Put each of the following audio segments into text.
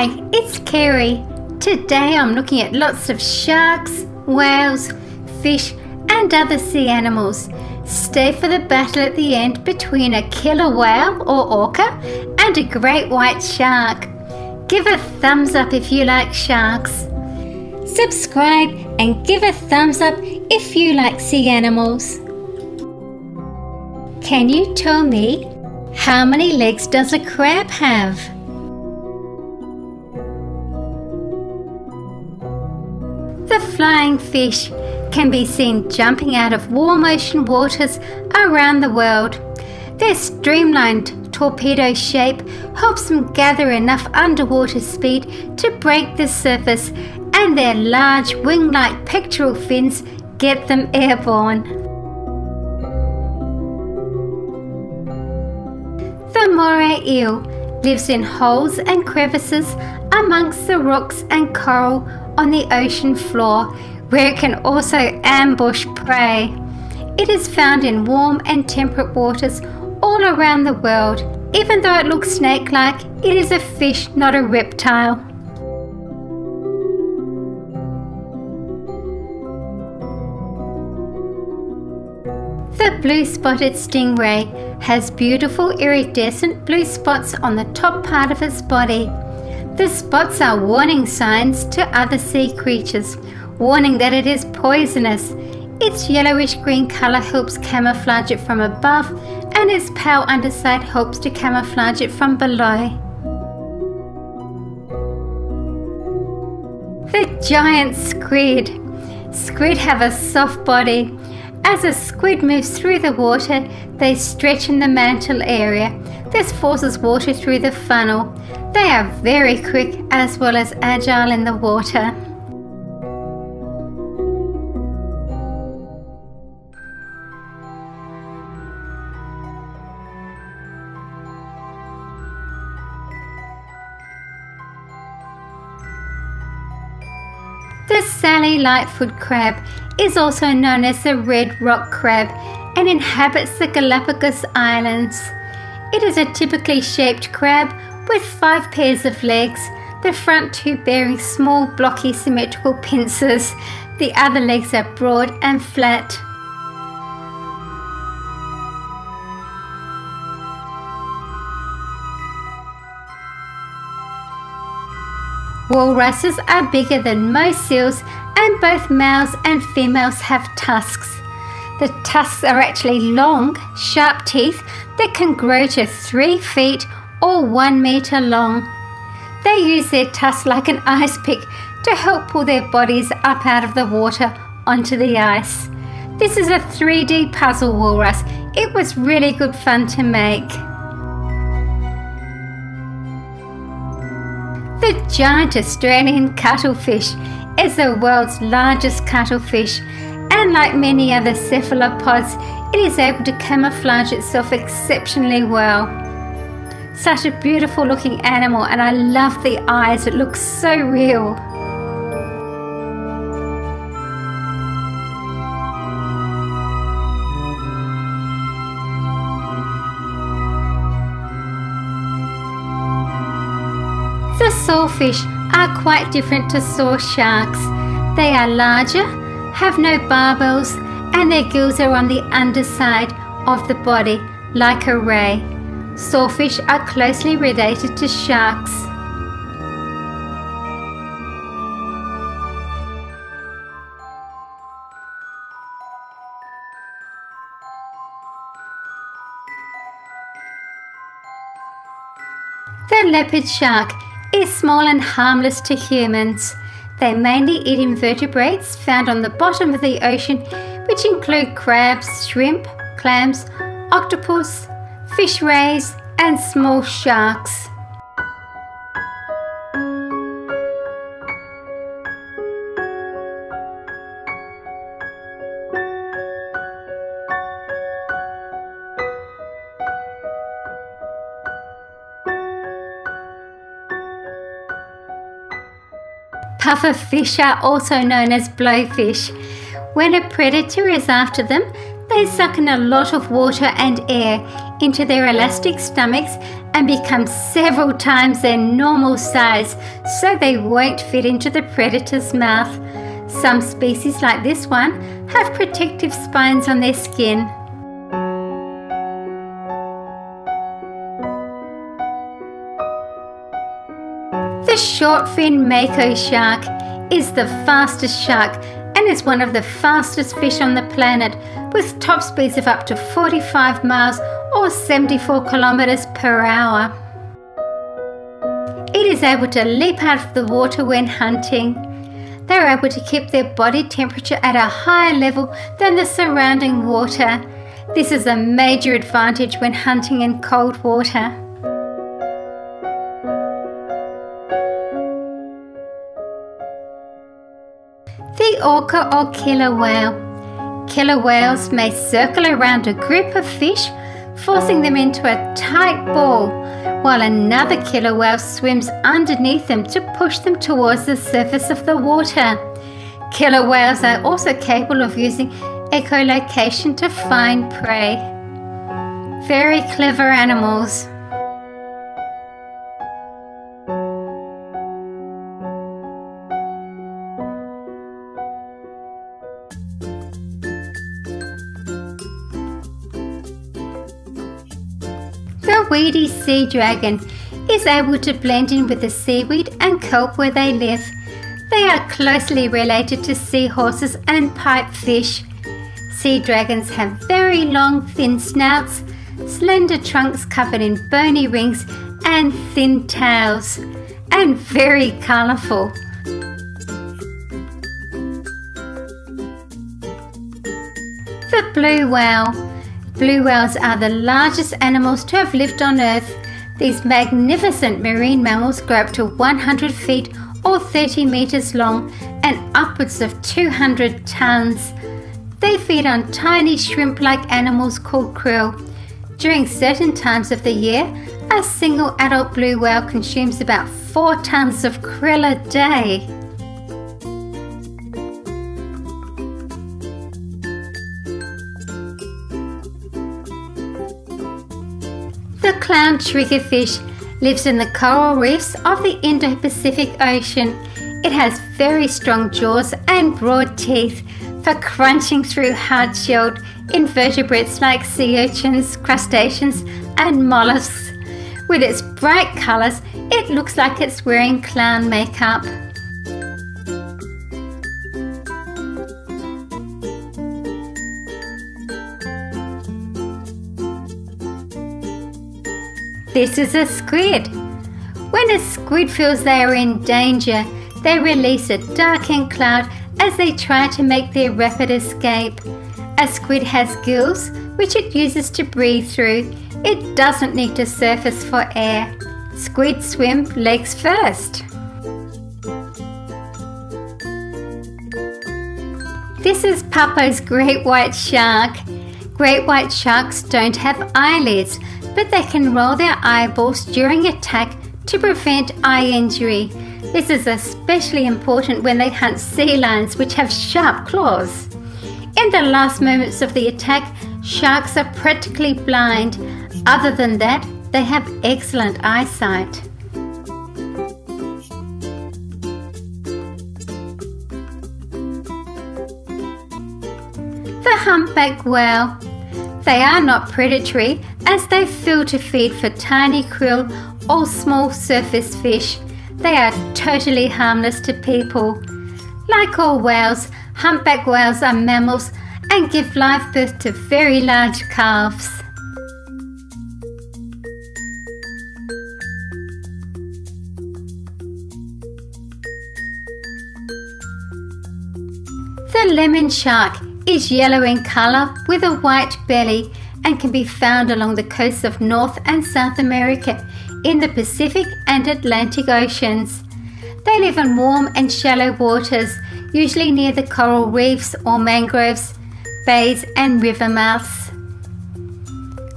Hi, it's Kerry. Today I'm looking at lots of sharks, whales, fish, and other sea animals. Stay for the battle at the end between a killer whale or orca and a great white shark. Give a thumbs up if you like sharks. Subscribe and give a thumbs up if you like sea animals. Can you tell me how many legs does a crab have? The flying fish can be seen jumping out of warm ocean waters around the world. Their streamlined torpedo shape helps them gather enough underwater speed to break the surface, and their large wing like pectoral fins get them airborne. The moray eel lives in holes and crevices amongst the rocks and coral on the ocean floor, where it can also ambush prey. It is found in warm and temperate waters all around the world. Even though it looks snake like, it is a fish, not a reptile. The blue spotted stingray has beautiful iridescent blue spots on the top part of its body. The spots are warning signs to other sea creatures, warning that it is poisonous. Its yellowish green color helps camouflage it from above, and its pale underside helps to camouflage it from below. The giant squid. Squid have a soft body. As a squid moves through the water, they stretch in the mantle area. This forces water through the funnel. They are very quick as well as agile in the water. The Sally Lightfoot crab is also known as the red rock crab and inhabits the Galapagos Islands. It is a typically shaped crab with five pairs of legs, the front two bearing small blocky symmetrical pincers. The other legs are broad and flat. Walruses are bigger than most seals and both males and females have tusks. The tusks are actually long, sharp teeth that can grow to 3 feet or 1 meter long. They use their tusks like an ice pick to help pull their bodies up out of the water onto the ice. This is a 3D puzzle walrus. It was really good fun to make. The giant Australian cuttlefish is the world's largest cuttlefish and like many other cephalopods, it is able to camouflage itself exceptionally well. Such a beautiful looking animal and I love the eyes, it looks so real. The sawfish are quite different to saw sharks. They are larger, have no barbels, and their gills are on the underside of the body like a ray. Sawfish are closely related to sharks. The leopard shark is small and harmless to humans. They mainly eat invertebrates found on the bottom of the ocean, which include crabs, shrimp, clams, octopus, fish rays, and small sharks. Puffer fish are also known as blowfish. When a predator is after them, they suck in a lot of water and air into their elastic stomachs and become several times their normal size so they won't fit into the predator's mouth. Some species, like this one, have protective spines on their skin. The short fin mako shark is the fastest shark and is one of the fastest fish on the planet with top speeds of up to 45 miles or 74 kilometers per hour. It is able to leap out of the water when hunting. They are able to keep their body temperature at a higher level than the surrounding water. This is a major advantage when hunting in cold water. Orca or killer whale. Killer whales may circle around a group of fish, forcing them into a tight ball, while another killer whale swims underneath them to push them towards the surface of the water. Killer whales are also capable of using echolocation to find prey. Very clever animals. The weedy sea dragon is able to blend in with the seaweed and kelp where they live. They are closely related to seahorses and pipefish. Sea dragons have very long, thin snouts, slender trunks covered in bony rings, and thin tails, and very colourful. The blue whale. Blue whales are the largest animals to have lived on Earth. These magnificent marine mammals grow up to 100 feet or 30 meters long and upwards of 200 tons. They feed on tiny shrimp like animals called krill. During certain times of the year, a single adult blue whale consumes about 4 tons of krill a day. Clown triggerfish lives in the coral reefs of the Indo-Pacific Ocean. It has very strong jaws and broad teeth for crunching through hard-shelled invertebrates like sea urchins, crustaceans and mollusks. With its bright colours, it looks like it's wearing clown makeup. This is a squid. When a squid feels they are in danger, they release a darkened cloud as they try to make their rapid escape. A squid has gills which it uses to breathe through. It doesn't need to surface for air. Squid swim legs first. This is Papo's great white shark. Great white sharks don't have eyelids, but they can roll their eyeballs during attack to prevent eye injury. This is especially important when they hunt sea lions, which have sharp claws. In the last moments of the attack, sharks are practically blind. Other than that, they have excellent eyesight. The humpback whale. They are not predatory as they filter feed for tiny krill or small surface fish. They are totally harmless to people. Like all whales, humpback whales are mammals and give live birth to very large calves. The lemon shark is yellow in colour with a white belly and can be found along the coasts of North and South America in the Pacific and Atlantic Oceans. They live in warm and shallow waters, usually near the coral reefs or mangroves, bays, and river mouths.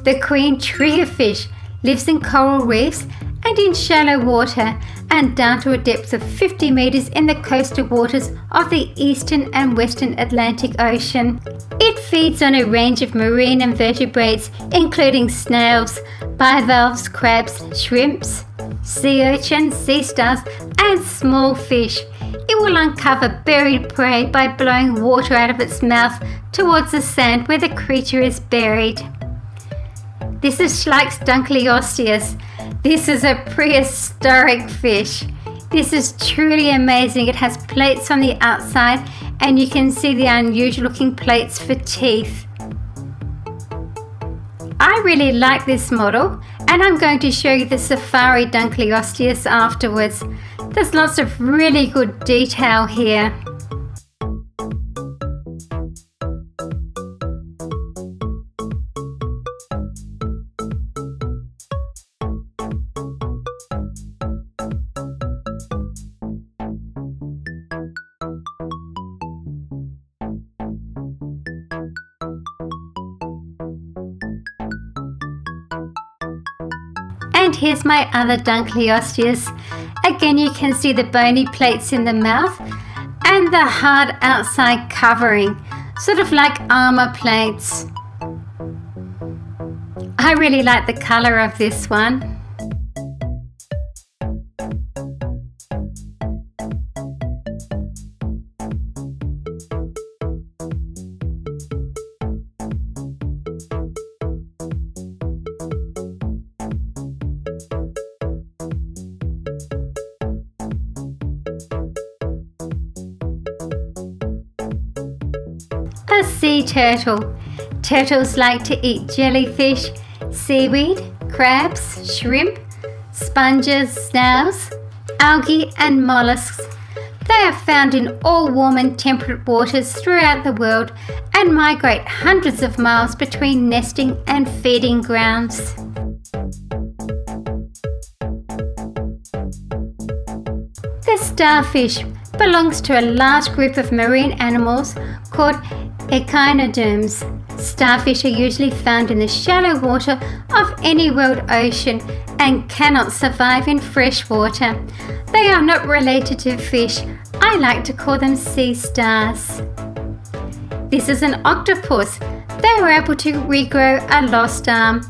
The queen triggerfish lives in coral reefs and in shallow water and down to a depth of 50 metres in the coastal waters of the eastern and western Atlantic Ocean. It feeds on a range of marine invertebrates including snails, bivalves, crabs, shrimps, sea urchins, sea stars and small fish. It will uncover buried prey by blowing water out of its mouth towards the sand where the creature is buried. This is Schleich's dunkleosteus. This is a prehistoric fish. This is truly amazing. It has plates on the outside and you can see the unusual looking plates for teeth. I really like this model and I'm going to show you the Safari Dunkleosteus afterwards. There's lots of really good detail here. Here's my other Dunkleosteus. Again, you can see the bony plates in the mouth and the hard outside covering, sort of like armor plates. I really like the color of this one. Turtle. Turtles like to eat jellyfish, seaweed, crabs, shrimp, sponges, snails, algae and mollusks. They are found in all warm and temperate waters throughout the world and migrate hundreds of miles between nesting and feeding grounds. The starfish belongs to a large group of marine animals called Echinoderms. Starfish are usually found in the shallow water of any world ocean and cannot survive in fresh water. They are not related to fish. I like to call them sea stars. This is an octopus. They were able to regrow a lost arm.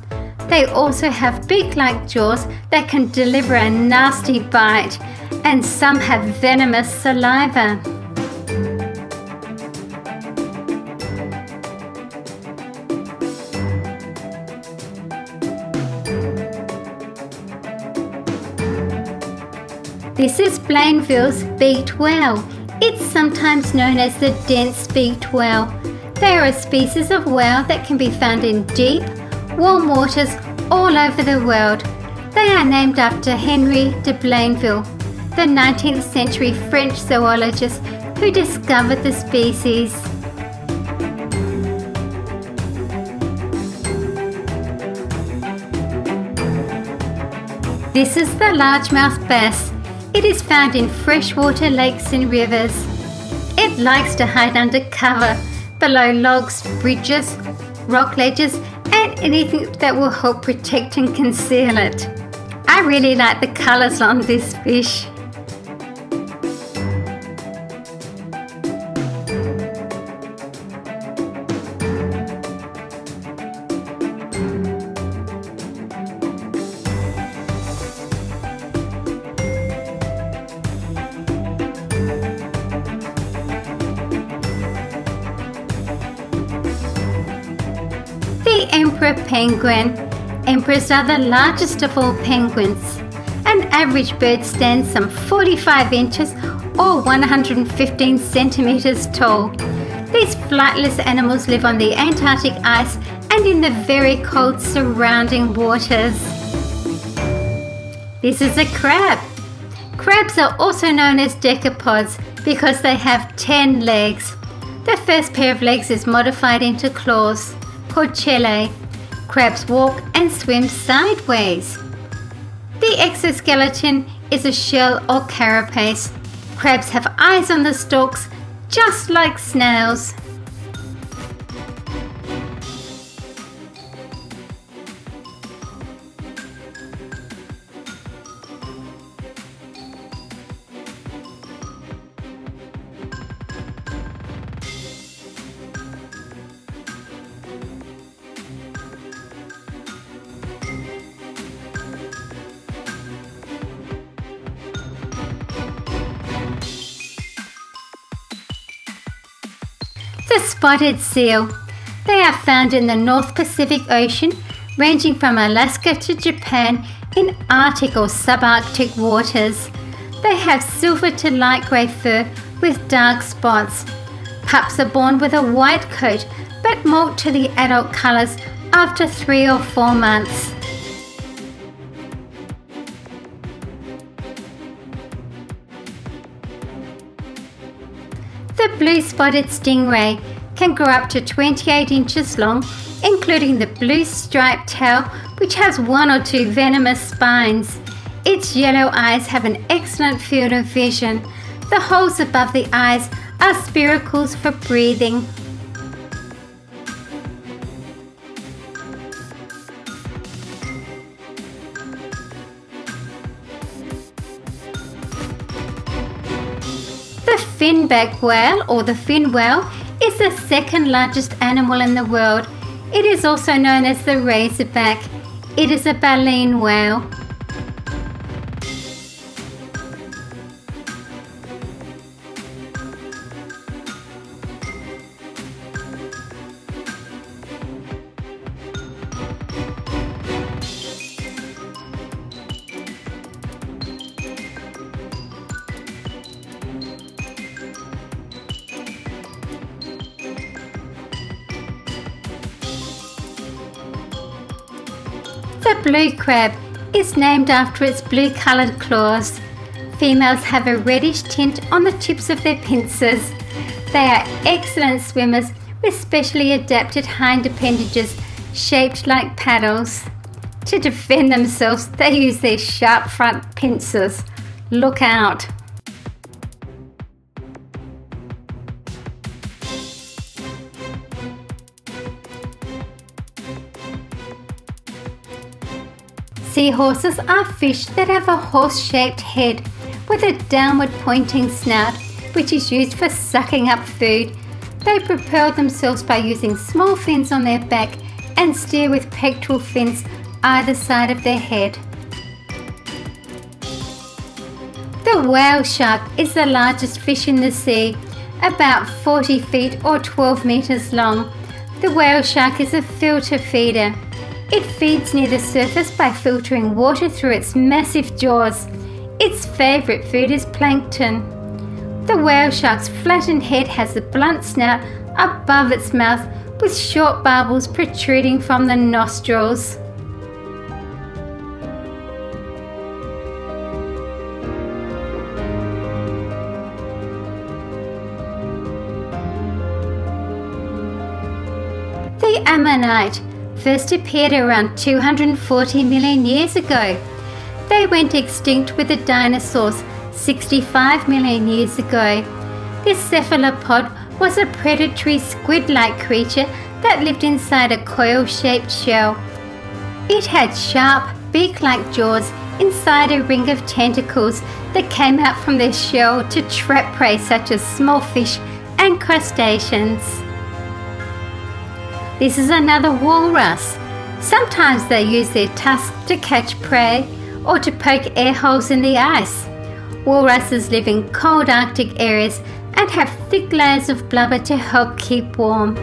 They also have beak-like jaws that can deliver a nasty bite and some have venomous saliva. This is Blainville's beaked whale. It's sometimes known as the dense beaked whale. They are a species of whale that can be found in deep, warm waters all over the world. They are named after Henry de Blainville, the 19th century French zoologist who discovered the species. This is the largemouth bass. It is found in freshwater lakes and rivers. It likes to hide under cover, below logs, bridges, rock ledges, and anything that will help protect and conceal it. I really like the colours on this fish. Penguin. Emperors are the largest of all penguins. An average bird stands some 45 inches or 115 centimeters tall. These flightless animals live on the Antarctic ice and in the very cold surrounding waters. This is a crab. Crabs are also known as decapods because they have 10 legs. The first pair of legs is modified into claws called chelae. Crabs walk and swim sideways. The exoskeleton is a shell or carapace. Crabs have eyes on the stalks, just like snails. Spotted seal. They are found in the North Pacific Ocean, ranging from Alaska to Japan in Arctic or subarctic waters. They have silver to light grey fur with dark spots. Pups are born with a white coat but molt to the adult colours after three or four months. The blue spotted stingray can grow up to 28 inches long, including the blue striped tail, which has one or two venomous spines. Its yellow eyes have an excellent field of vision. The holes above the eyes are spiracles for breathing. The finback whale or the fin whale is the second largest animal in the world. It is also known as the razorback. It is a baleen whale. Crab is named after its blue coloured claws. Females have a reddish tint on the tips of their pincers. They are excellent swimmers with specially adapted hind appendages shaped like paddles. To defend themselves, they use their sharp front pincers. Look out! Seahorses are fish that have a horse-shaped head with a downward pointing snout which is used for sucking up food. They propel themselves by using small fins on their back and steer with pectoral fins either side of their head. The whale shark is the largest fish in the sea, about 40 feet or 12 meters long. The whale shark is a filter feeder. It feeds near the surface by filtering water through its massive jaws. Its favourite food is plankton. The whale shark's flattened head has a blunt snout above its mouth with short barbels protruding from the nostrils. The ammonite first appeared around 240 million years ago. They went extinct with the dinosaurs 65 million years ago. This cephalopod was a predatory squid like creature that lived inside a coil shaped shell. It had sharp, beak like jaws inside a ring of tentacles that came out from their shell to trap prey such as small fish and crustaceans. This is another walrus. Sometimes they use their tusks to catch prey or to poke air holes in the ice. Walruses live in cold Arctic areas and have thick layers of blubber to help keep warm.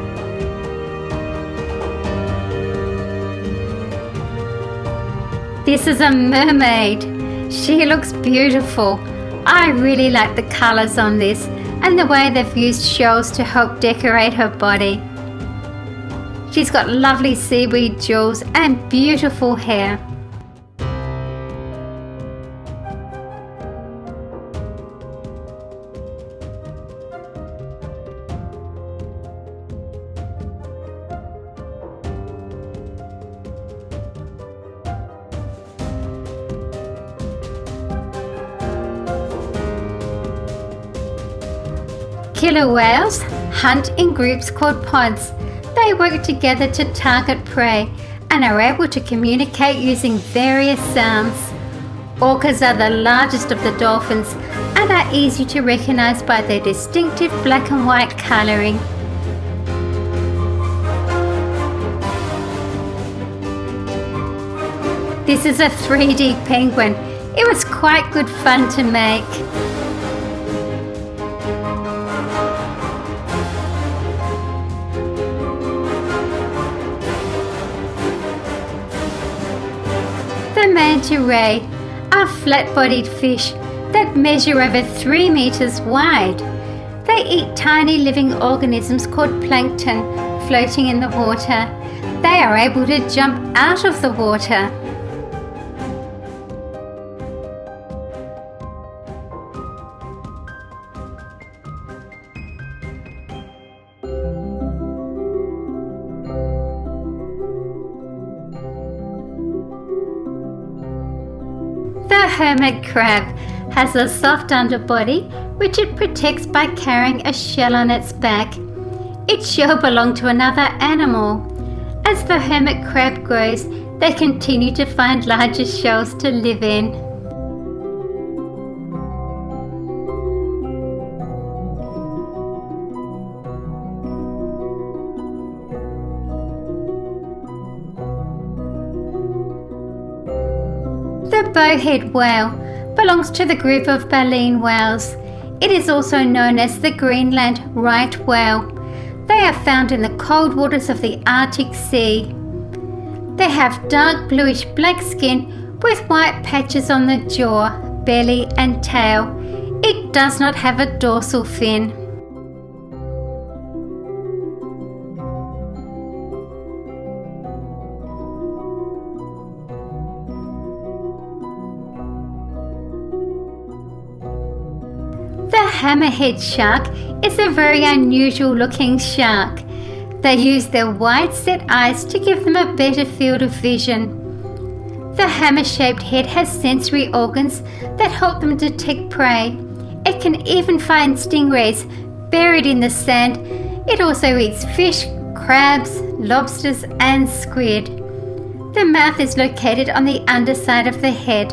This is a mermaid. She looks beautiful. I really like the colours on this and the way they've used shells to help decorate her body. She's got lovely seaweed jewels and beautiful hair. Killer whales hunt in groups called pods. They work together to target prey and are able to communicate using various sounds. Orcas are the largest of the dolphins and are easy to recognize by their distinctive black and white colouring. This is a 3D penguin. It was quite good fun to make. Manta are flat-bodied fish that measure over 3 meters wide. They eat tiny living organisms called plankton floating in the water. They are able to jump out of the water. Hermit crab has a soft underbody which it protects by carrying a shell on its back. Its shell belonged to another animal. As the hermit crab grows, they continue to find larger shells to live in. Bowhead whale belongs to the group of baleen whales. It is also known as the Greenland right whale. They are found in the cold waters of the Arctic Sea. They have dark bluish black skin with white patches on the jaw, belly, and tail. It does not have a dorsal fin. Hammerhead shark is a very unusual looking shark. They use their wide set eyes to give them a better field of vision. The hammer shaped head has sensory organs that help them detect prey. It can even find stingrays buried in the sand. It also eats fish, crabs, lobsters, and squid. The mouth is located on the underside of the head.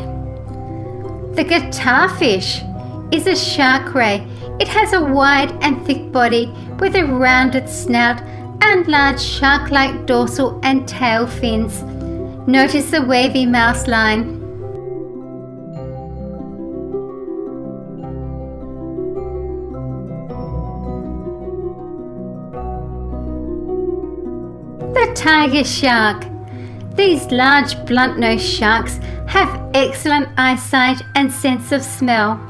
The guitarfish is a shark ray. It has a wide and thick body with a rounded snout and large shark like dorsal and tail fins. Notice the wavy mouse line. The tiger shark. These large blunt-nosed sharks have excellent eyesight and sense of smell.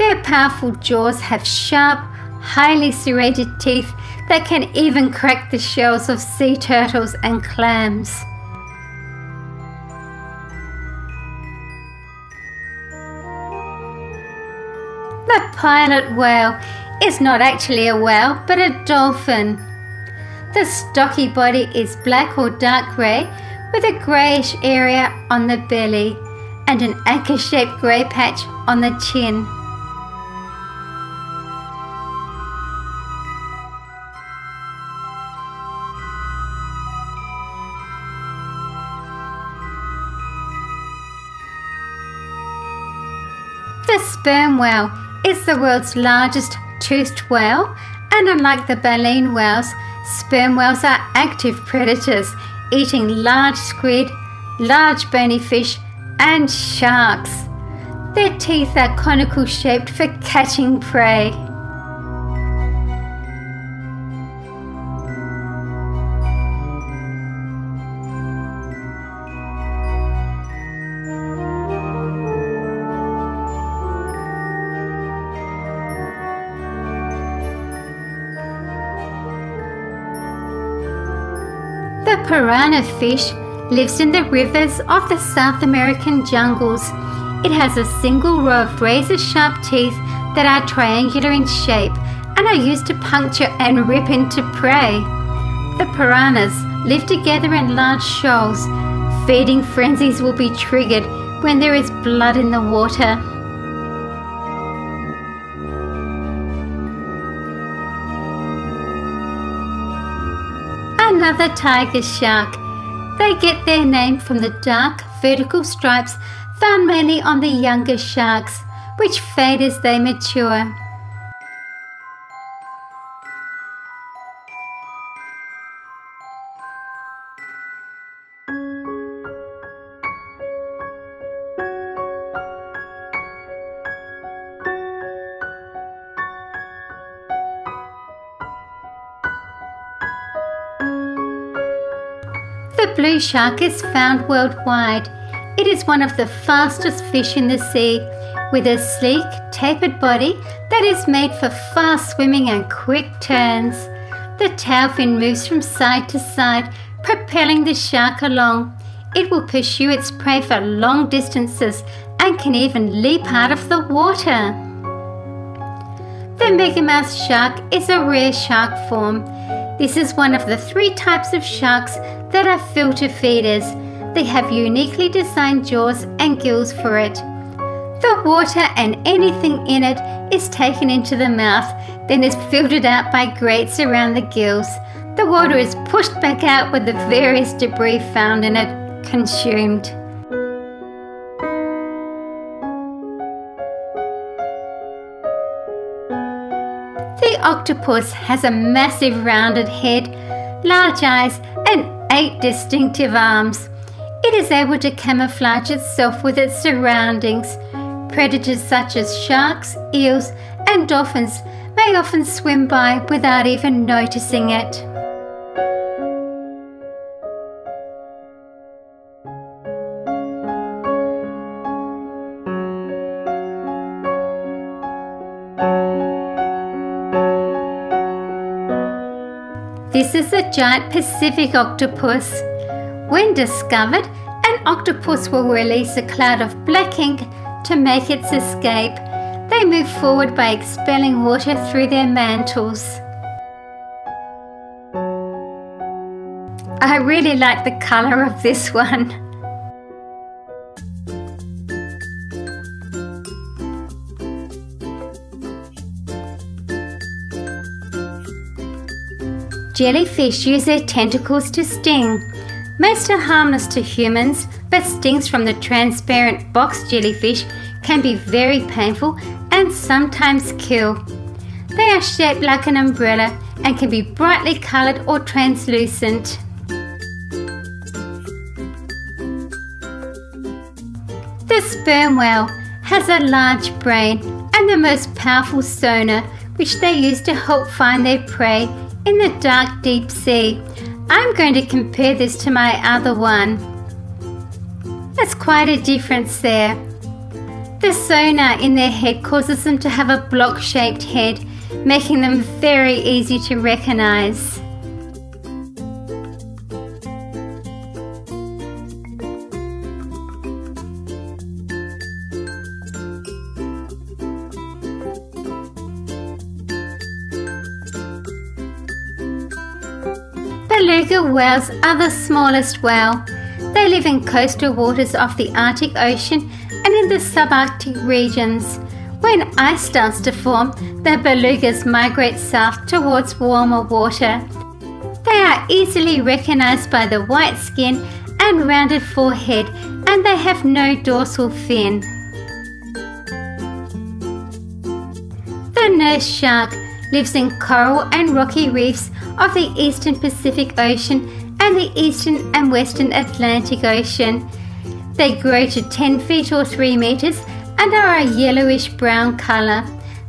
Their powerful jaws have sharp, highly serrated teeth that can even crack the shells of sea turtles and clams. The pilot whale is not actually a whale but a dolphin. The stocky body is black or dark grey with a greyish area on the belly and an anchor shaped grey patch on the chin. Sperm whale is the world's largest toothed whale, and unlike the baleen whales, sperm whales are active predators, eating large squid, large bony fish, and sharks. Their teeth are conical shaped for catching prey. Piranha fish lives in the rivers of the South American jungles. It has a single row of razor sharp teeth that are triangular in shape and are used to puncture and rip into prey. The piranhas live together in large shoals. Feeding frenzies will be triggered when there is blood in the water. Another tiger shark. They get their name from the dark vertical stripes found mainly on the younger sharks, which fade as they mature. The blue shark is found worldwide. It is one of the fastest fish in the sea, with a sleek, tapered body that is made for fast swimming and quick turns. The tail fin moves from side to side, propelling the shark along. It will pursue its prey for long distances and can even leap out of the water. The megamouth shark is a rare shark form. This is one of the three types of sharks that are filter feeders. They have uniquely designed jaws and gills for it. The water and anything in it is taken into the mouth, then is filtered out by grates around the gills. The water is pushed back out with the various debris found in it consumed. The octopus has a massive rounded head, large eyes, and eight distinctive arms. It is able to camouflage itself with its surroundings. Predators such as sharks, eels, and dolphins may often swim by without even noticing it. This is a giant Pacific octopus. When discovered, an octopus will release a cloud of black ink to make its escape. They move forward by expelling water through their mantles. I really like the colour of this one. Jellyfish use their tentacles to sting. Most are harmless to humans, but stings from the transparent box jellyfish can be very painful and sometimes kill. They are shaped like an umbrella and can be brightly coloured or translucent. The sperm whale has a large brain and the most powerful sonar which they use to help find their prey in the dark deep sea I'm going to compare this to my other one. There's quite a difference there. The sonar in their head causes them to have a block shaped head, making them very easy to recognize. Beluga whales are the smallest whale. They live in coastal waters off the Arctic Ocean and in the subarctic regions. When ice starts to form, the belugas migrate south towards warmer water. They are easily recognized by the white skin and rounded forehead, and they have no dorsal fin. The nurse shark lives in coral and rocky reefs of the eastern Pacific Ocean and the eastern and western Atlantic Ocean. They grow to 10 feet or 3 meters and are a yellowish brown color.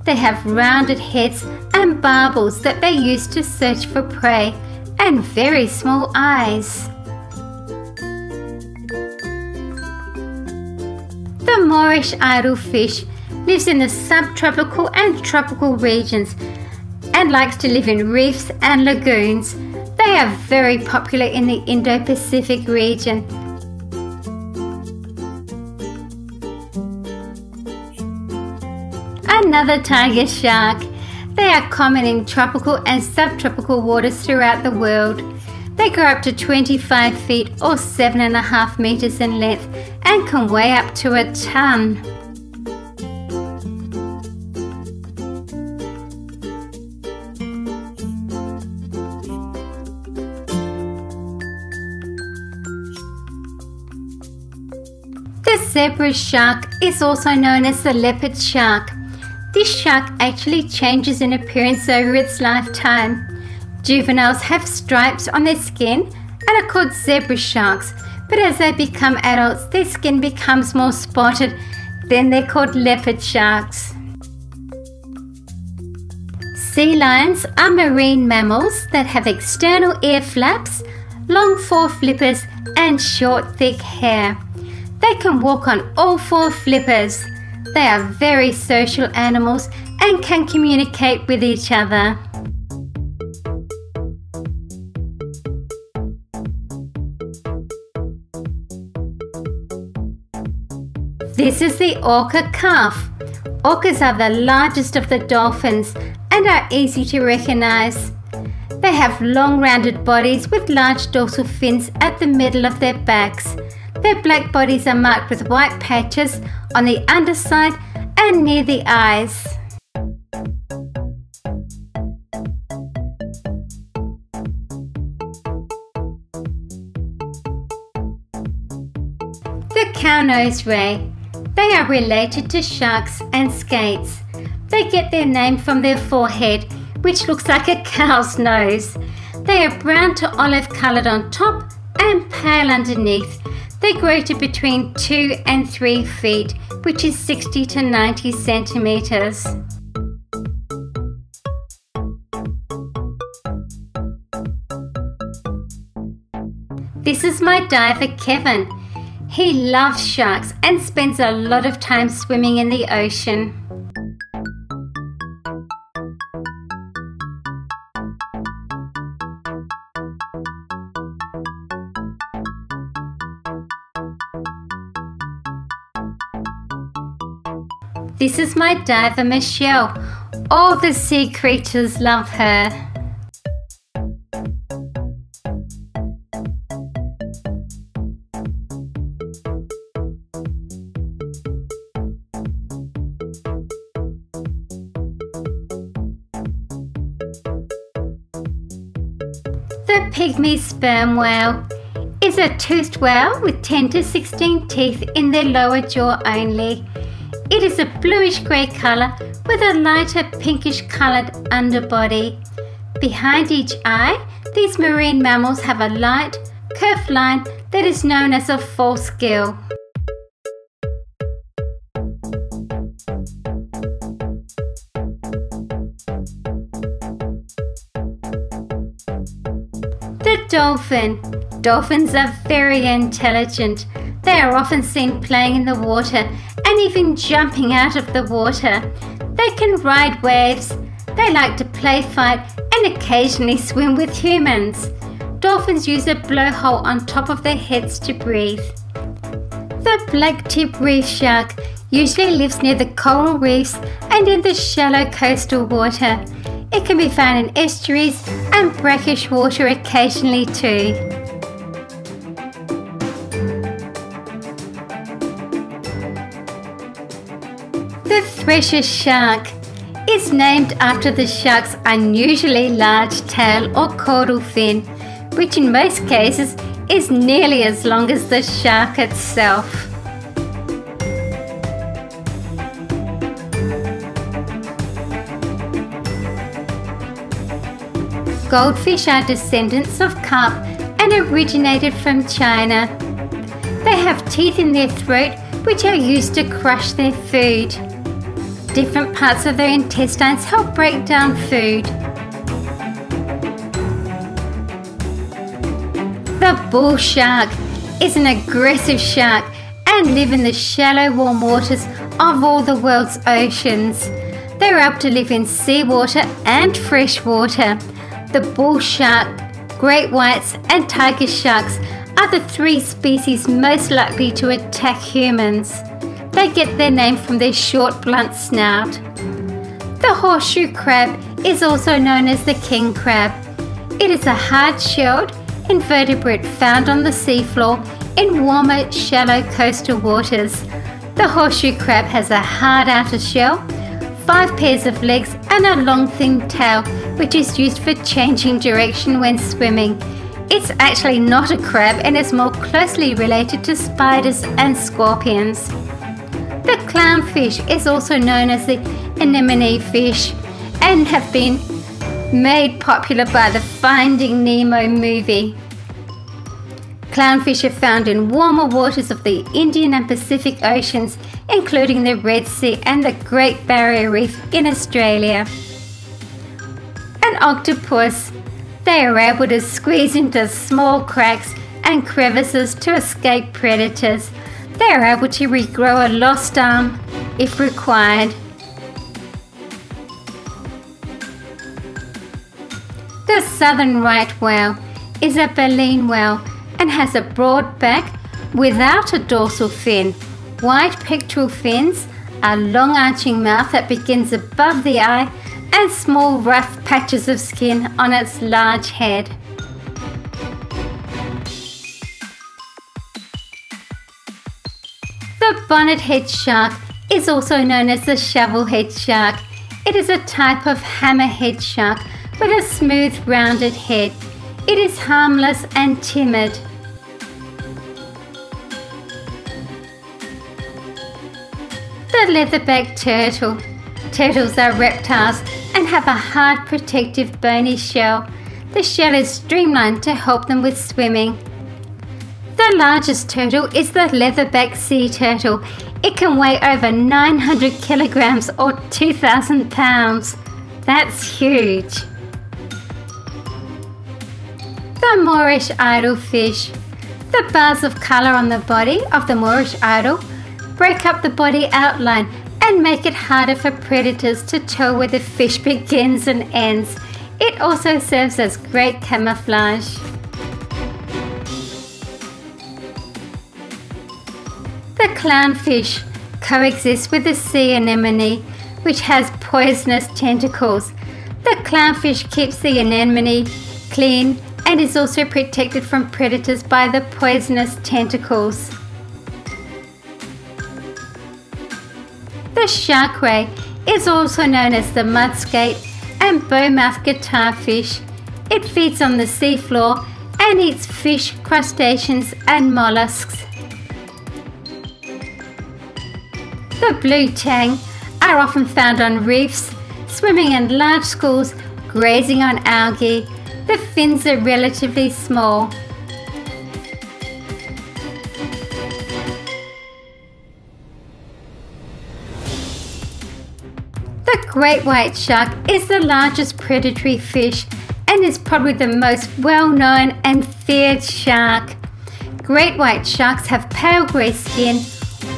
They have rounded heads and barbels that they use to search for prey and very small eyes. The Moorish idol fish lives in the subtropical and tropical regions and likes to live in reefs and lagoons. They are very popular in the Indo-Pacific region. Another tiger shark. They are common in tropical and subtropical waters throughout the world. They grow up to 25 feet or 7.5 meters in length and can weigh up to a ton. Zebra shark is also known as the leopard shark. This shark actually changes in appearance over its lifetime. Juveniles have stripes on their skin and are called zebra sharks, but as they become adults, their skin becomes more spotted. Then they're called leopard sharks. Sea lions are marine mammals that have external ear flaps, long fore flippers, and short, thick hair. They can walk on all four flippers. They are very social animals and can communicate with each other. This is the orca calf. Orcas are the largest of the dolphins and are easy to recognize. They have long rounded bodies with large dorsal fins at the middle of their backs. Their black bodies are marked with white patches on the underside and near the eyes. The cow-nosed ray. They are related to sharks and skates. They get their name from their forehead, which looks like a cow's nose. They are brown to olive coloured on top and pale underneath. They grow to between 2 and 3 feet, which is 60 to 90 centimetres. This is my diver Kevin. He loves sharks and spends a lot of time swimming in the ocean. This is my diver Michelle. All the sea creatures love her. The pygmy sperm whale is a toothed whale with 10 to 16 teeth in their lower jaw only. It is a bluish grey colour with a lighter pinkish coloured underbody. Behind each eye, these marine mammals have a light, curved line that is known as a false gill. The dolphin. Dolphins are very intelligent. They are often seen playing in the water and even jumping out of the water. They can ride waves. They like to play fight and occasionally swim with humans. Dolphins use a blowhole on top of their heads to breathe. The black-tip reef shark usually lives near the coral reefs and in the shallow coastal water. It can be found in estuaries and brackish water occasionally too. Thresher shark is named after the shark's unusually large tail or caudal fin, which in most cases is nearly as long as the shark itself. Goldfish are descendants of carp and originated from China. They have teeth in their throat which are used to crush their food. Different parts of their intestines help break down food. The bull shark is an aggressive shark and live in the shallow warm waters of all the world's oceans. They're able to live in seawater and fresh water. The bull shark, great whites, and tiger sharks are the three species most likely to attack humans. They get their name from their short, blunt snout. The horseshoe crab is also known as the king crab. It is a hard shelled invertebrate found on the seafloor in warmer, shallow coastal waters. The horseshoe crab has a hard outer shell, five pairs of legs, and a long, thin tail, which is used for changing direction when swimming. It's actually not a crab and is more closely related to spiders and scorpions. Clownfish is also known as the anemone fish and have been made popular by the Finding Nemo movie. Clownfish are found in warmer waters of the Indian and Pacific Oceans, including the Red Sea and the Great Barrier Reef in Australia. An octopus. They are able to squeeze into small cracks and crevices to escape predators. They are able eh? to regrow a lost arm if required. The southern right whale is a baleen whale and has a broad back without a dorsal fin, wide pectoral fins, a long arching mouth that begins above the eye, and small rough patches of skin on its large head. The bonnet-head shark is also known as the shovel-head shark. It is a type of hammerhead shark with a smooth rounded head. It is harmless and timid. The leatherback turtle. Turtles are reptiles and have a hard protective bony shell. The shell is streamlined to help them with swimming. The largest turtle is the leatherback sea turtle. It can weigh over 900 kilograms or 2,000 pounds. That's huge. The Moorish idol fish. The bars of colour on the body of the Moorish idol break up the body outline and make it harder for predators to tell where the fish begins and ends. It also serves as great camouflage. The clownfish coexists with the sea anemone, which has poisonous tentacles. The clownfish keeps the anemone clean and is also protected from predators by the poisonous tentacles. The shark ray is also known as the mudskate and bowmouth guitarfish. It feeds on the seafloor and eats fish, crustaceans and mollusks. The blue tang are often found on reefs, swimming in large schools, grazing on algae. The fins are relatively small. The great white shark is the largest predatory fish and is probably the most well known and feared shark. Great white sharks have pale grey skin,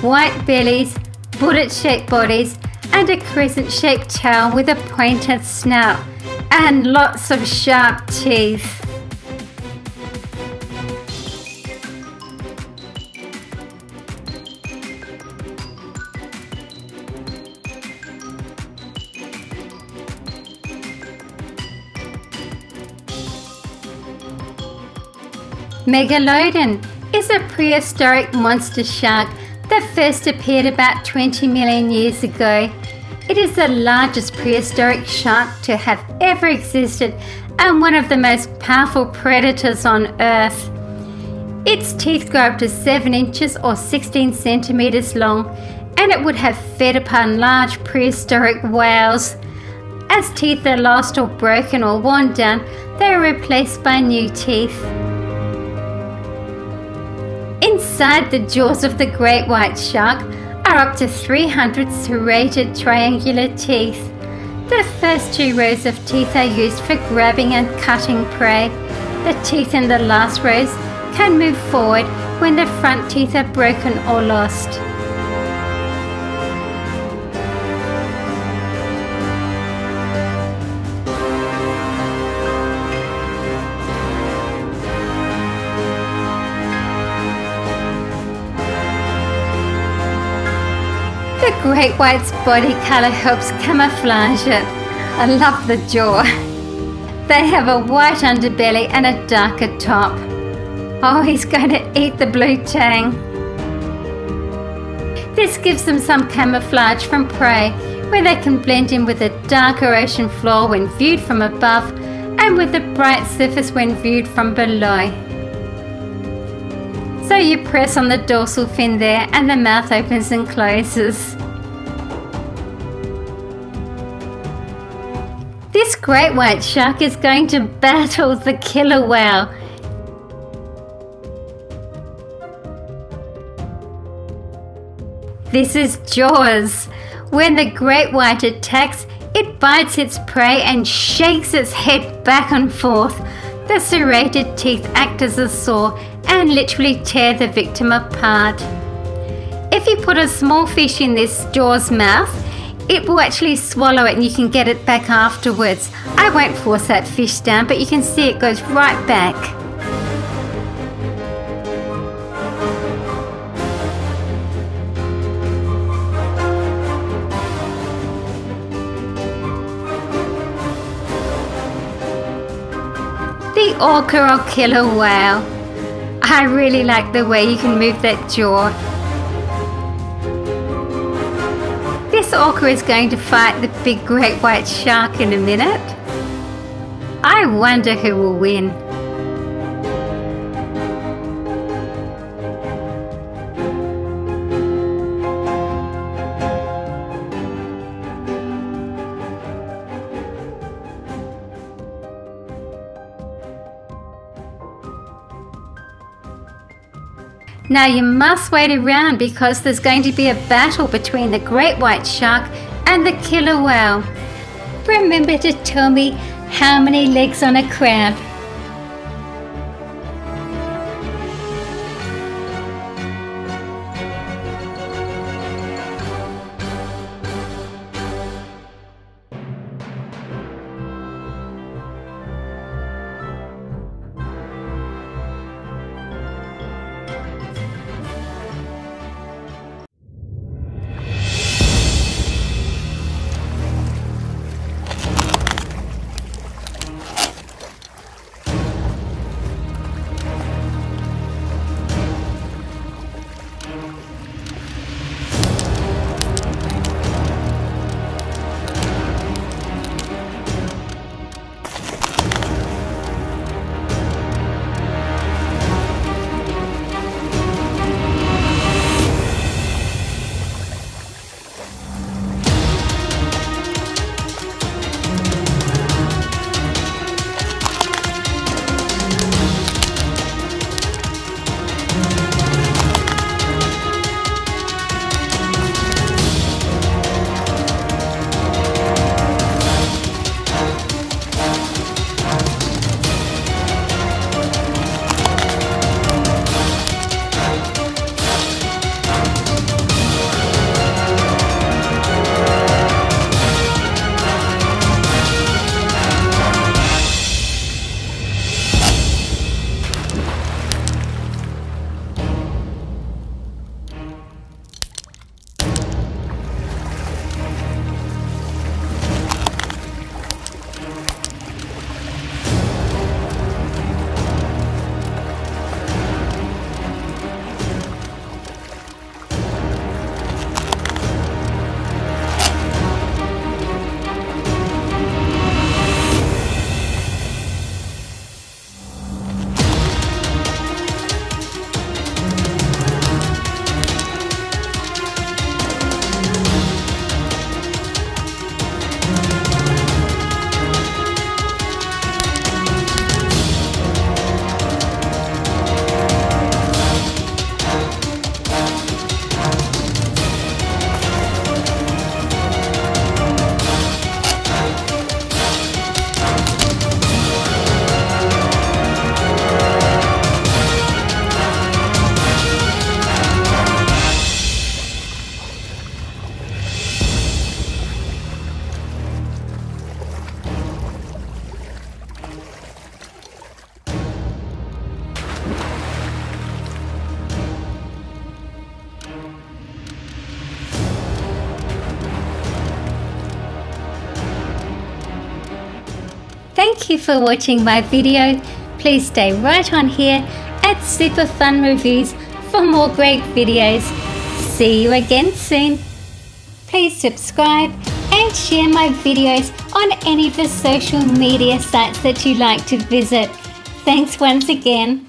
white bellies, bullet shaped bodies, and a crescent shaped tail with a pointed snout, and lots of sharp teeth. Megalodon is a prehistoric monster shark that first appeared about 20 million years ago. It is the largest prehistoric shark to have ever existed and one of the most powerful predators on Earth. Its teeth grow up to 7 inches or 16 centimeters long, and it would have fed upon large prehistoric whales. As teeth are lost or broken or worn down, they are replaced by new teeth. Inside the jaws of the great white shark are up to 300 serrated triangular teeth. The first two rows of teeth are used for grabbing and cutting prey. The teeth in the last rows can move forward when the front teeth are broken or lost. Great white's body colour helps camouflage it. I love the jaw. They have a white underbelly and a darker top. Oh, he's going to eat the blue tang. This gives them some camouflage from prey, where they can blend in with the darker ocean floor when viewed from above and with the bright surface when viewed from below. So you press on the dorsal fin there and the mouth opens and closes. Great white shark is going to battle the killer whale. This is Jaws. When the great white attacks, it bites its prey and shakes its head back and forth. The serrated teeth act as a saw and literally tear the victim apart. if you put a small fish in this jaw's mouth, it will actually swallow it and you can get it back afterwards. I won't force that fish down, but you can see it goes right back. The orca or killer whale. I really like the way you can move that jaw. Orca is going to fight the big great white shark in a minute. I wonder who will win. Now you must wait around because there's going to be a battle between the great white shark and the killer whale. Remember to tell me how many legs on a crab. For watching my video. Please stay right on here at Super Fun Reviews for more great videos. See you again soon. Please subscribe and share my videos on any of the social media sites that you like to visit. Thanks once again.